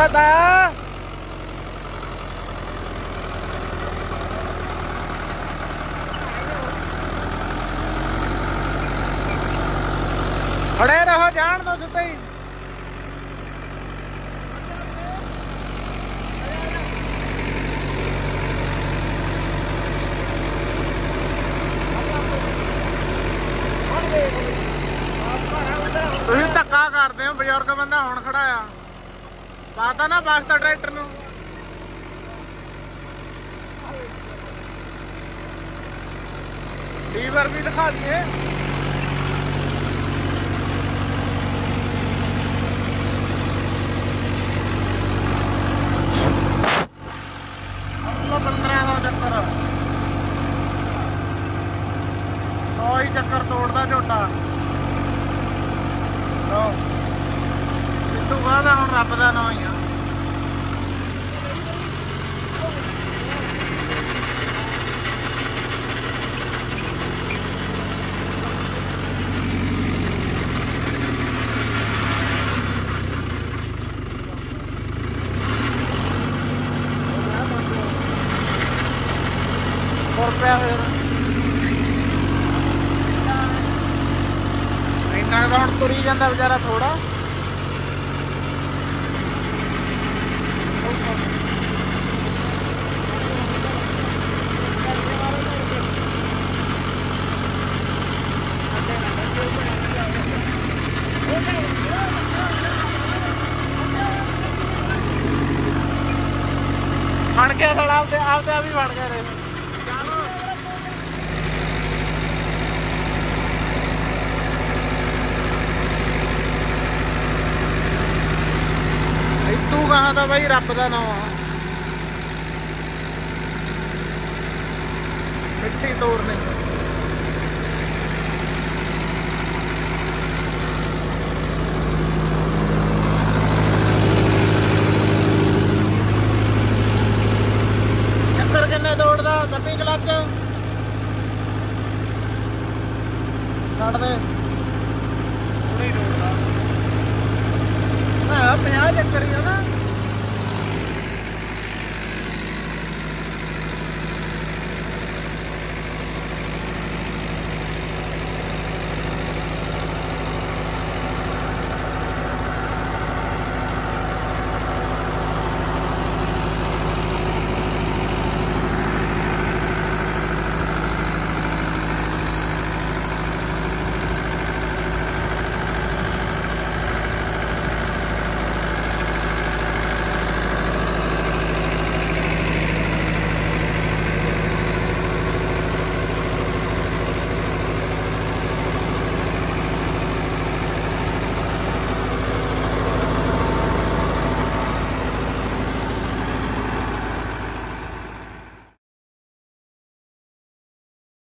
ਉੱਚਾ ਤਾਇਆ ਖੜੇ ਰਹੋ, ਜਾਣ ਦੋ ਸਿੱਧੇ ਹੀ। ਤੁਸੀਂ ਧੱਕਾ ਕਰਦੇ ਹੋ, ਬਜ਼ੁਰਗ ਬੰਦਾ ਹੁਣ ਖੜਾ ਆ। ਪਾਤਾ ਨਾ ਬਖਤਾ ਟਰੈਕਟਰ ਨੂੰ। ਲੀਵਰ ਵੀ ਦਿਖਾ ਦਈਏ ਲੋ 15 ਦਾ ਚੱਕਰ 100 ਹੀ ਚੱਕਰ ਤੋੜਦਾ ਝੋਟਾ ਲੋ ਸਿੱਧੂ ਬਾਅਦ ਹੁਣ ਰੱਬ ਦਾ ਨਾਮ ਹੀ ਆ। ਹੋਰ ਪਿਆ ਫਿਰ। ਇੰਨਾ ਹੁਣ ਤੁਰੀ ਜਾਂਦਾ ਵਿਚਾਰਾ ਥੋੜਾ ਬਣ ਗਿਆ ਸਾਲਾ, ਆਪਦੇ ਆਪਦੇ ਆਪ ਹੀ ਬਣ ਗਿਆ ਰੇ ਤੂੰ ਕਹਾਂ ਦਾ ਬਾਈ? ਰੱਬ ਦਾ ਨਾਮ ਆ। ਮਿੱਟੀ ਤੋੜਨੇ। ਦੱਬੀ ਕਲੱਚ। ਛੱਡ ਦੇ। ਥੋੜੀ ਤੋੜਦਾ ਮੈਂ 50 ਚੱਕਰ ਹੀ ਆ ਨਾ।